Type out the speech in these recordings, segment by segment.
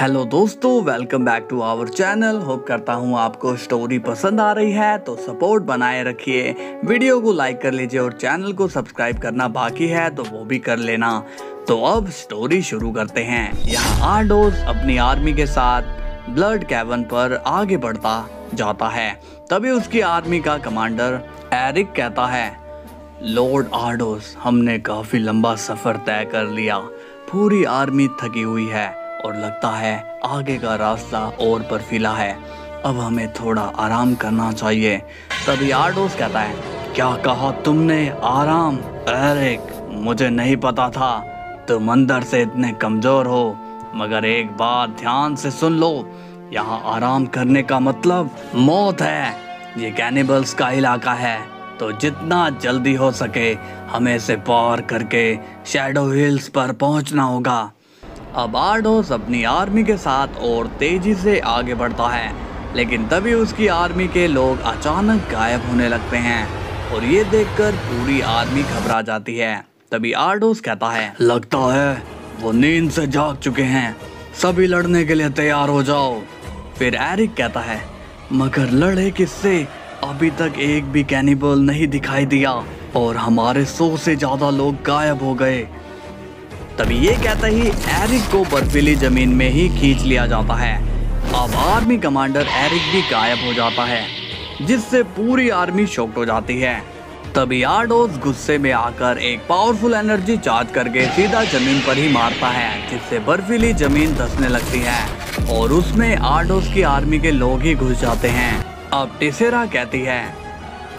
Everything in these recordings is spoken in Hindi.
हेलो दोस्तों welcome back to our channel hope करता हूँ आपको स्टोरी पसंद आ रही है तो सपोर्ट बनाए रखिए। वीडियो को लाइक कर लीजिए और चैनल को सब्सक्राइब करना बाकी है तो वो भी कर लेना। तो अब स्टोरी शुरू करते हैं। यहाँ आर्डोस अपनी आर्मी के साथ ब्लड कैवन पर आगे बढ़ता जाता है। तभी उसकी आर्मी का कमांडर एरिक कहता है लॉर्ड आर्डोस हमने काफ़ी लंबा सफ़र तय कर लिया। पूरी आर्मी थकी हुई है। और लगता है आगे का रास्ता और बर्फीला है। अब हमें थोड़ा आराम करना चाहिए। तभी आर्डोस कहता है, क्या कहा तुमने, आराम? एरिक, मुझे नहीं पता था। तुम अंदर से इतने कमज़ोर हो, मगर एक बात ध्यान से सुन लो। यहाँ आराम करने का मतलब मौत है। ये कैनिबल्स का इलाका है तो जितना जल्दी हो सके हमें से पार करके शेडो हिल्स पर पहुँचना होगा। अब आर्डोस अपनी आर्मी के साथ और तेज़ी से आगे बढ़ता है, लेकिन तभी उसकी आर्मी के लोग अचानक गायब होने लगते हैं और ये देखकर पूरी आर्मी घबरा जाती है। तभी आर्डोस कहता है, लगता है वो नींद से जाग चुके हैं। सभी लड़ने के लिए तैयार हो जाओ। फिर एरिक कहता है, मगर लड़े किससे? अभी तक एक भी कैनिबल नहीं दिखाई दिया और हमारे सौ से ज़्यादा लोग गायब हो गए। तभी ये कहता ही एरिक को बर्फीली ज़मीन में ही खींच लिया जाता है। अब आर्मी कमांडर एरिक भी गायब हो जाता है, जिससे पूरी आर्मी शॉक्ट हो जाती है। तभी आर्डोस गुस्से में आकर एक पावरफुल एनर्जी चार्ज करके सीधा ज़मीन पर ही मारता है, जिससे बर्फीली ज़मीन धसने लगती है, और उसमें आर्डोस की आर्मी के लोग ही घुस जाते हैं। अब टिसेरा कहती है,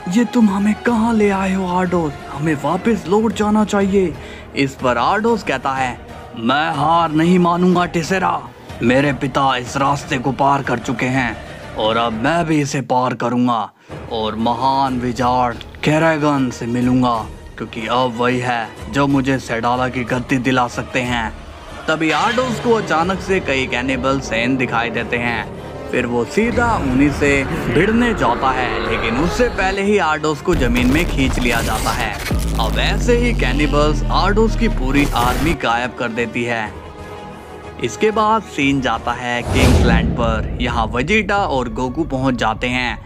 ये तुम हमें कहाँ ले आए हो आर्डोस? हमें वापस लौट जाना चाहिए। इस पर आर्डोस कहता है, मैं हार नहीं मानूँगा, टिसेरा। मेरे पिता इस रास्ते को पार कर चुके हैं, और अब मैं भी इसे पार करूँगा, और महान विजार्ड कैरागन से मिलूँगा, क्योंकि अब वही है जो मुझे सेडाला की गद्दी दिला सकते हैं। तभी आर्डोस को अचानक से कई कैनिबल सैन दिखाई देते हैं। फिर वो सीधा उन्हीं से भिड़ने जाता है, लेकिन उससे पहले ही आर्डोस को ज़मीन में खींच लिया जाता है। अब ऐसे ही कैनिबल्स आर्डोस की पूरी आर्मी गायब कर देती है। इसके बाद सीन जाता है किंग्स लैंड पर। यहाँ वजीटा और गोकू पहुँच जाते हैं,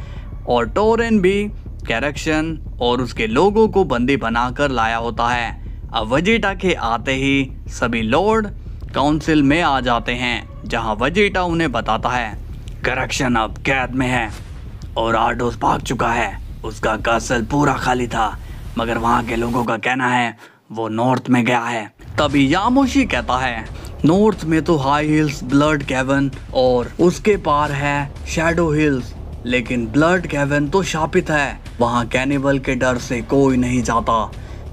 और टोरेन भी कैरेक्शन और उसके लोगों को बंदी बनाकर लाया होता है। अब वजीटा के आते ही सभी लॉर्ड काउंसिल में आ जाते हैं, जहाँ वजीटा उन्हें बताता है। करेक्शन अब कैद में है। और आर्डोस भाग चुका है। उसका कसल पूरा खाली था। मगर वहाँ के लोगों का कहना है, वो नॉर्थ में गया है। तभी यामोशी कहता है नॉर्थ में तो हाई हिल्स ब्लड कैवन और उसके पार है शैडो हिल्स लेकिन ब्लड कैवन तो शापित है। वहाँ कैनिबल के डर से कोई नहीं जाता।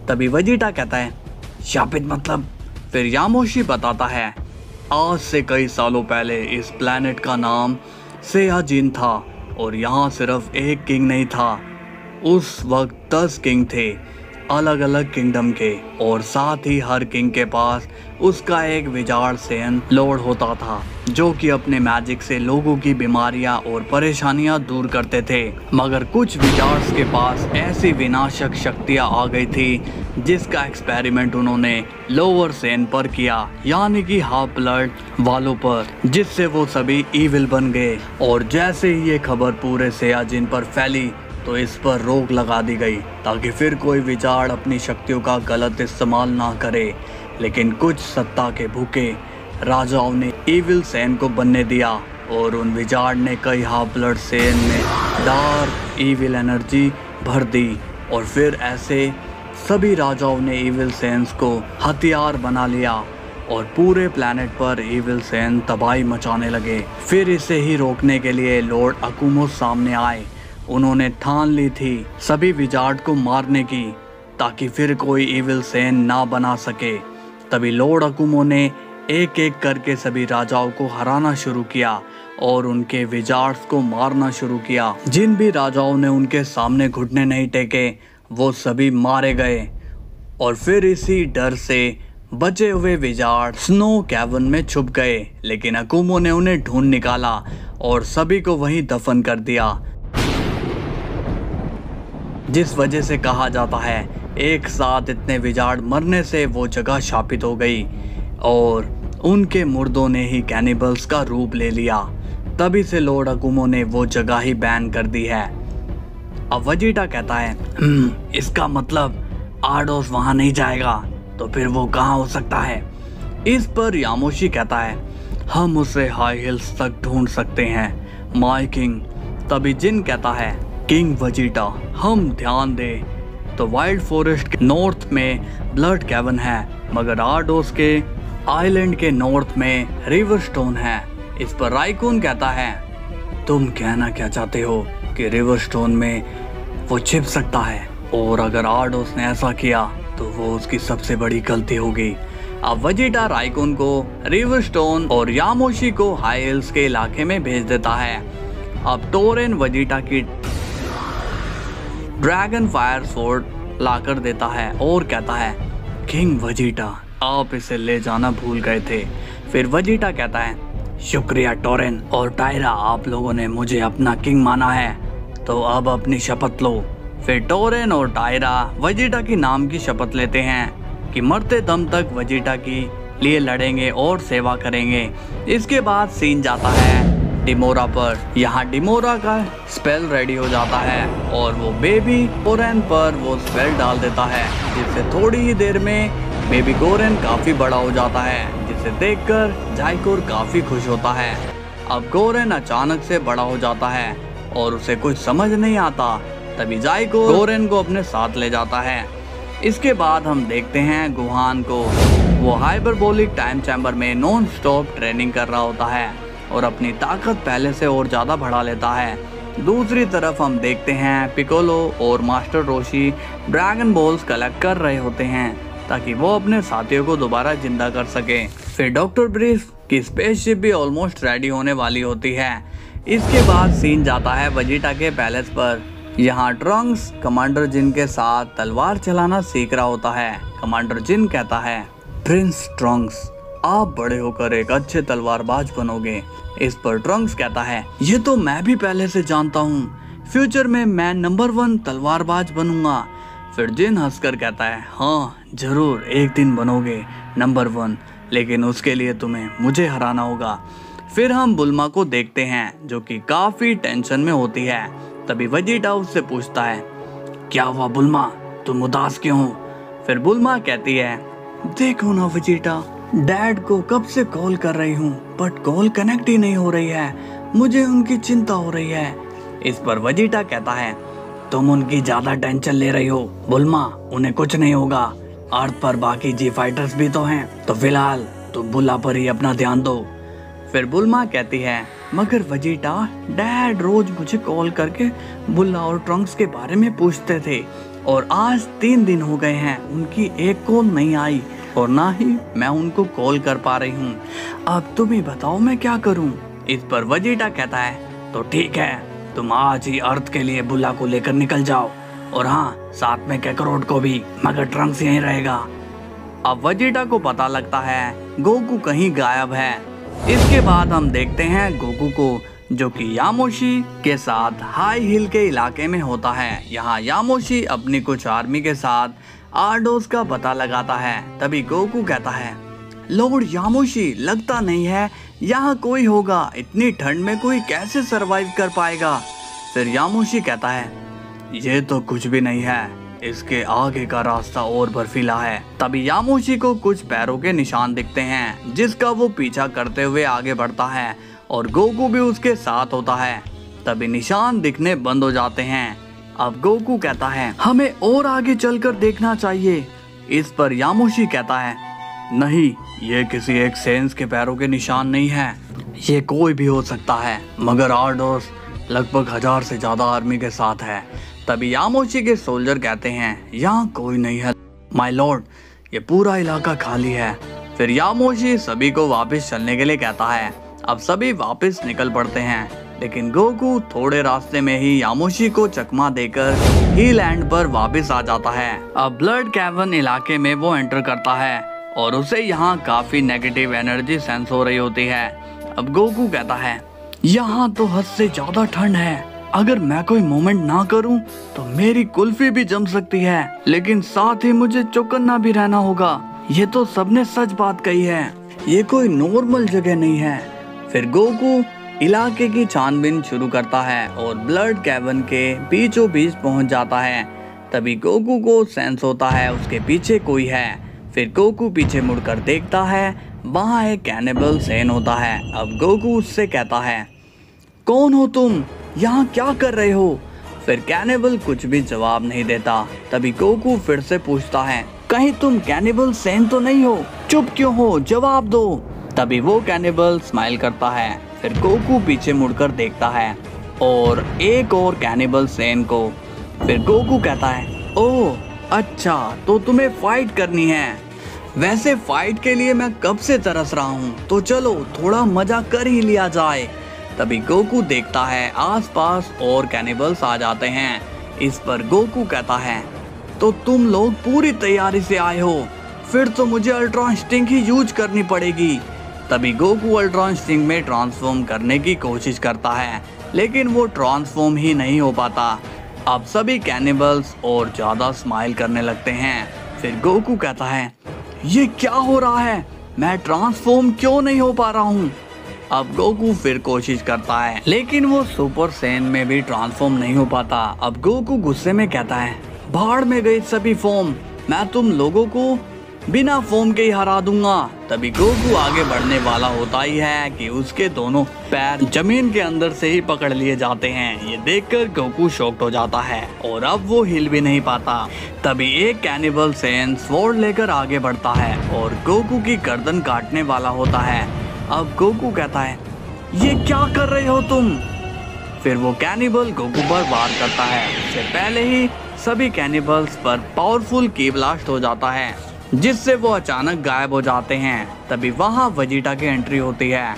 तभी वजीटा कहता है, शापित मतलब? फिर यामोशी बताता है, आज से कई सालों पहले इस प्लेनेट का नाम सेयाजिन था और यहाँ सिर्फ़ एक किंग नहीं था। उस वक्त दस किंग थे अलग अलग किंगडम के, और साथ ही हर किंग के पास उसका एक विजार सेन लॉर्ड होता था, जो कि अपने मैजिक से लोगों की बीमारियाँ और परेशानियाँ दूर करते थे। मगर कुछ विजार्ड्स के पास ऐसी विनाशक शक्तियाँ आ गई थी जिसका एक्सपेरिमेंट उन्होंने लोअर सेन पर किया, यानी कि हाफ़ ब्लड वालों पर, जिससे वो सभी ईविल बन गए। और जैसे ही ये खबर पूरे सयाजिन पर फैली तो इस पर रोक लगा दी गई, ताकि फिर कोई विचार अपनी शक्तियों का गलत इस्तेमाल ना करे। लेकिन कुछ सत्ता के भूखे राजाओं ने ईविल सेन को बनने दिया, और उन विचार ने कई हाफ़ ब्लड सेन में डार्क ईविल एनर्जी भर दी। और फिर ऐसे सभी राजाओं ने ईविल सेंस को हथियार बना लिया और पूरे प्लेनेट पर ईविल सेन तबाही मचाने लगे। फिर इसे ही रोकने के लिए लॉर्ड अकुमो सामने आए। उन्होंने ठान ली थी सभी विजार्ड को मारने की, ताकि फिर कोई इविल सेन ना बना सके। तभी लॉर्ड अकुमो ने एक एक करके सभी राजाओं को हराना शुरू किया और उनके विजार्ड्स को मारना शुरू किया। जिन भी राजाओं ने उनके सामने घुटने नहीं टेके वो सभी मारे गए और फिर इसी डर से बचे हुए विजार्ड स्नो कैवन में छुप गए। लेकिन अकुमो ने उन्हें ढूंढ निकाला और सभी को वहीं दफन कर दिया। जिस वजह से कहा जाता है, एक साथ इतने विजार्ड मरने से वो जगह शापित हो गई और उनके मुर्दों ने ही कैनिबल्स का रूप ले लिया। तभी से लॉर्ड अकुमो ने वो जगह ही बैन कर दी है। अब वजीटा कहता है "हम्म, इसका मतलब आर्डोस वहाँ नहीं जाएगा तो फिर वो कहाँ हो सकता है? इस पर यामोशी कहता है हम उसे हाई हिल्स तक ढूंढ सकते हैं माई किंग तभी जिन कहता है किंग वजीटा हम ध्यान दे। तो वाइल्ड फॉरेस्ट के नॉर्थ में ब्लड कैवन है मगर आर्डोस के आइलैंड के नॉर्थ में रिवर स्टोन है। इस पर राइकून कहता है तुम कहना क्या चाहते हो कि रिवर स्टोन में वो छिप सकता है। और अगर आर्डोस ने ऐसा किया तो वो उसकी सबसे बड़ी गलती होगी। अब वजीटा राइकुन को रिवर स्टोन और यामोशी को हाई हिल्स के इलाके में भेज देता है। अब टोरेन वजीटा की ड्रैगन फायर फोर्ड लाकर देता है और कहता है, किंग वजीटा, आप इसे ले जाना भूल गए थे। फिर वजीटा कहता है, शुक्रिया टोरेन और टायरा आप लोगों ने मुझे अपना किंग माना है। तो अब अपनी शपथ लो। फिर टोरेन और टायरा वजीटा के नाम की शपथ लेते हैं कि मरते दम तक वजीटा की लिए लड़ेंगे और सेवा करेंगे। इसके बाद सीन जाता है डिमोरा पर। यहाँ डिमोरा का स्पेल रेडी हो जाता है और वो बेबी गोरेन पर वो स्पेल डाल देता है, जिससे थोड़ी ही देर में बेबी गोरेन काफ़ी बड़ा हो जाता है, जिसे देखकर जायकोर काफ़ी खुश होता है। अब गोरेन अचानक से बड़ा हो जाता है। और उसे कुछ समझ नहीं आता, तभी जायको गोरेन को अपने साथ ले जाता है। इसके बाद हम देखते हैं गुहान को। वो हाइपरबोलिक टाइम चैम्बर में नॉन स्टॉप ट्रेनिंग कर रहा होता है और अपनी ताकत पहले से और ज़्यादा बढ़ा लेता है। दूसरी तरफ़ हम देखते हैं पिकोलो और Master Roshi dragon balls collect कर रहे होते हैं ताकि वो अपने साथियों को दोबारा ज़िंदा कर सके। फिर डॉक्टर ब्रिफ की स्पेसशिप भी ऑलमोस्ट रेडी होने वाली होती है। इसके बाद सीन जाता है वजीटा के पैलेस पर। यहाँ ट्रंक्स कमांडर जिन के साथ तलवार चलाना सीख रहा होता है। कमांडर जिन कहता है प्रिंस ट्रंक्स आप बड़े होकर एक अच्छे तलवारबाज बनोगे। इस पर ट्रंक्स कहता है, ये तो मैं भी पहले से जानता हूँ। फ्यूचर में मैं नंबर वन तलवारबाज बनूँगा। फिर जिन हंसकर कहता है हाँ ज़रूर, एक दिन बनोगे नंबर वन लेकिन उसके लिए तुम्हें मुझे हराना होगा। फिर हम बुल्मा को देखते हैं, जो कि काफ़ी टेंशन में होती है। तभी वजीटा उससे पूछता है, क्या हुआ बुलमा? तुम उदास क्यों हो? फिर बुलमा कहती है, देखो ना वजीटा डैड को कब से कॉल कर रही हूँ, बट कॉल कनेक्ट ही नहीं हो रही है। मुझे उनकी चिंता हो रही है। इस पर वजीटा कहता है, तुम उनकी ज़्यादा टेंशन ले रही हो, बुलमा, उन्हें कुछ नहीं होगा। अर्थ पर बाकी जी फाइटर्स भी तो हैं। तो फ़िलहाल तुम बुला पर ही अपना ध्यान दो। फिर बुल्मा कहती है, मगर वजीटा, डैड रोज मुझे कॉल करके बुल्ला और ट्रंक्स के बारे में पूछते थे और आज तीन दिन हो गए हैं, उनकी एक कॉल नहीं आई और ना ही मैं उनको कॉल कर पा रही हूँ। अब तुम ही बताओ मैं क्या करूँ? इस पर वजीटा कहता है तो ठीक है, तुम आज ही अर्थ के लिए बुल्ला को लेकर निकल जाओ और हाँ साथ में कैकरोड को भी, मगर ट्रंक्स यहीं रहेगा। अब वजीटा को पता लगता है, गोकू कहीं गायब है। इसके बाद हम देखते हैं गोकू को, जो कि यामोशी के साथ हाई हिल के इलाके में होता है। यहाँ यामोशी अपनी कुछ आर्मी के साथ आर्डोस का पता लगाता है, तभी गोकू कहता है, लॉर्ड यामोशी, लगता नहीं है, यहाँ कोई होगा, इतनी ठंड में कोई कैसे सरवाइव कर पाएगा? फिर यामोशी कहता है, ये तो कुछ भी नहीं है इसके आगे का रास्ता और बर्फीला है। तभी यामोशी को कुछ पैरों के निशान दिखते हैं, जिसका वो पीछा करते हुए आगे बढ़ता है और गोकू भी उसके साथ होता है। तभी निशान दिखने बंद हो जाते हैं। अब गोकू कहता है, हमें और आगे चलकर देखना चाहिए। इस पर यामोशी कहता है, नहीं, ये किसी एक सेंस के पैरों के निशान नहीं है। ये कोई भी हो सकता है, मगर आर्डोस लगभग हज़ार से ज़्यादा आर्मी के साथ है। तभी यामोशी के सोल्जर कहते हैं, यहाँ कोई नहीं है। माई लॉर्ड ये पूरा इलाका खाली है। फिर यामोशी सभी को वापस चलने के लिए कहता है। अब सभी वापस निकल पड़ते हैं। लेकिन गोकू थोड़े रास्ते में ही यामोशी को चकमा देकर ही लैंड पर वापस आ जाता है। अब ब्लड कैवन इलाके में वो एंटर करता है और उसे यहाँ काफ़ी नेगेटिव एनर्जी सेंस हो रही होती है। अब गोकू कहता है, यहाँ तो हद से ज़्यादा ठंड है। अगर मैं कोई मोमेंट ना करूँ तो मेरी कुल्फी भी जम सकती है। लेकिन साथ ही मुझे चौकन्ना भी रहना होगा। ये तो सबने सच बात कही है। ये कोई नॉर्मल जगह नहीं है। फिर गोकू इलाके की छानबीन शुरू करता है और ब्लड कैवन के बीचों बीच पहुँच जाता है। तभी गोकू को सेंस होता है, उसके पीछे कोई है। फिर गोकू पीछे मुड़कर देखता है, वहाँ एक कैनिबल सेन होता है। अब गोकू उससे कहता है, कौन हो तुम? यहाँ क्या कर रहे हो? फिर कैनिबल कुछ भी जवाब नहीं देता। तभी गोकू फिर से पूछता है, कहीं तुम कैनिबल सेन तो नहीं हो? चुप क्यों हो? जवाब दो। तभी वो कैनिबल स्माइल करता है, फिर गोकू पीछे मुड़कर देखता है, और एक और कैनिबल सेन को। फिर गोकू कहता है ओ अच्छा तो तुम्हें फाइट करनी है। वैसे फाइट के लिए मैं कब से तरस रहा हूँ? तो चलो, थोड़ा मज़ा कर ही लिया जाए। तभी गोकू देखता है, आसपास और कैनिबल्स आ जाते हैं। इस पर गोकू कहता है तो तुम लोग पूरी तैयारी से आए हो, फिर तो मुझे अल्ट्रॉन स्टिंग ही यूज़ करनी पड़ेगी। तभी गोकू अल्ट्रॉन स्टिंग में ट्रांसफॉर्म करने की कोशिश करता है, लेकिन वो ट्रांसफॉर्म ही नहीं हो पाता। अब सभी कैनिबल्स और ज़्यादा स्माइल करने लगते हैं। फिर गोकू कहता है, ये क्या हो रहा है? मैं ट्रांसफॉर्म क्यों नहीं हो पा रहा हूँ? अब गोकू फिर कोशिश करता है, लेकिन वो सुपर सेन में भी ट्रांसफॉर्म नहीं हो पाता। अब गोकू गुस्से में कहता है, भाड़ में गए सभी फोम मैं तुम लोगों को बिना फोम के ही हरा दूँगा। तभी गोकू आगे बढ़ने वाला होता ही है कि उसके दोनों पैर ज़मीन के अंदर से ही पकड़ लिए जाते हैं। ये देखकर गोकू शॉक्ट हो जाता है, और अब वो हिल भी नहीं पाता। तभी एक कैनिबल सेन स्वॉर्ड लेकर आगे बढ़ता है, और गोकू की गर्दन काटने वाला होता है। अब गोकू कहता है, ये क्या कर रहे हो तुम? फिर वो कैनिबल गोकू पर वार करता है। उससे पहले ही सभी कैनिबल्स पर पावरफुल की ब्लास्ट हो जाता है, जिससे वो अचानक गायब हो जाते हैं। तभी वहाँ वजीटा की एंट्री होती है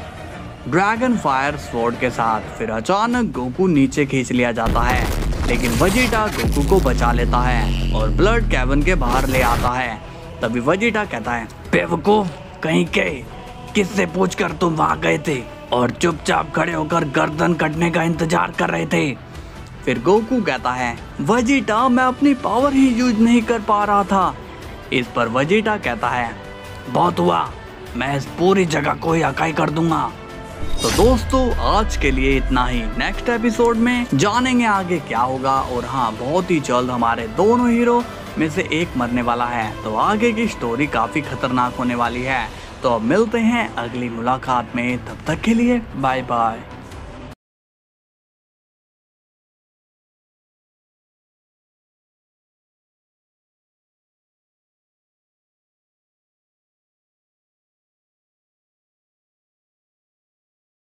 ड्रैगन फायर स्वॉर्ड के साथ। फिर अचानक गोकू नीचे खींच लिया जाता है, लेकिन वजीटा गोकू को बचा लेता है और ब्लड कैबन के बाहर ले आता है। तभी वजीटा कहता है, बेवकूफ़, कहीं के किससे पूछकर तुम वहाँ गए थे और चुपचाप खड़े होकर गर्दन कटने का इंतज़ार कर रहे थे। फिर गोकू कहता है, वजीटा, मैं अपनी पावर ही यूज़ नहीं कर पा रहा था। इस पर वजीटा कहता है, बहुत हुआ, मैं इस पूरी जगह को ही अकाई कर दूँगा। तो दोस्तों, आज के लिए इतना ही। नेक्स्ट एपिसोड में जानेंगे आगे क्या होगा और हाँ बहुत ही जल्द हमारे दोनों हीरो में से एक मरने वाला है। तो आगे की स्टोरी काफ़ी खतरनाक होने वाली है। तो अब मिलते हैं अगली मुलाकात में। तब तक के लिए बाय बाय